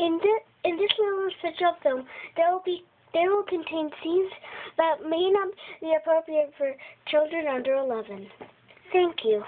In this in this little special film, there will be there will contain scenes that may not be appropriate for children under 11. Thank you.